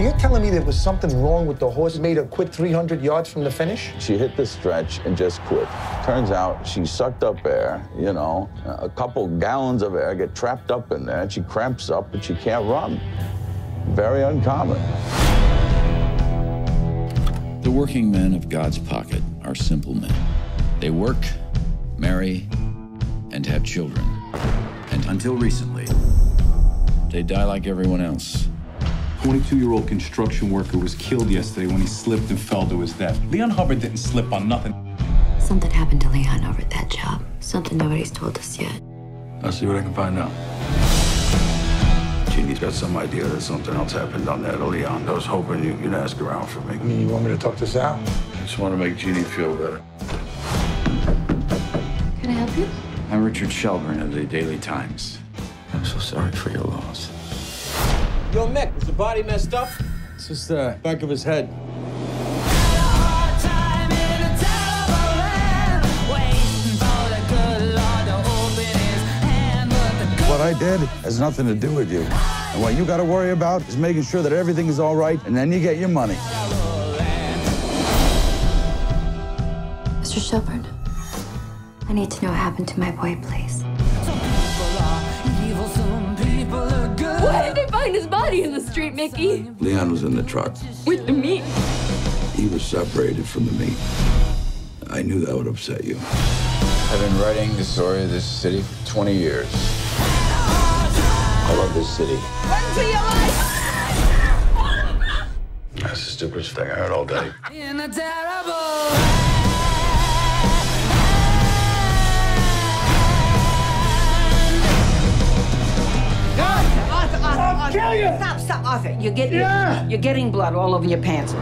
You're telling me there was something wrong with the horse made her quit 300 yards from the finish? She hit the stretch and just quit. Turns out she sucked up air, you know, a couple gallons of air get trapped up in there, and she cramps up and she can't run. Very uncommon. The working men of God's Pocket are simple men. They work, marry, and have children. And until recently, they die like everyone else. 22-year-old construction worker was killed yesterday when he slipped and fell to his death. Leon Hubbard didn't slip on nothing. Something happened to Leon over at that job. Something nobody's told us yet. I'll see what I can find out. Jeannie's got some idea that something else happened on that to Leon. I was hoping you could ask around for me. I mean, you want me to talk this out? I just want to make Jeannie feel better. Can I help you? I'm Richard Shellburn of the Daily Times. I'm so sorry for your loss. Yo, Mick, is the body messed up? It's just the back of his head. What I did has nothing to do with you. And what you got to worry about is making sure that everything is all right, and then you get your money. Mr. Shellburn, I need to know what happened to my boy, please. Why did they find his body in the street, Mickey? Leon was in the truck. With the meat. He was separated from the meat. I knew that would upset you. I've been writing the story of this city for 20 years. I love this city. Run for your life! That's the stupidest thing I heard all day. In a terrible I'll you! Stop, stop, Arthur. You're getting, Yeah. you're getting blood all over your pants.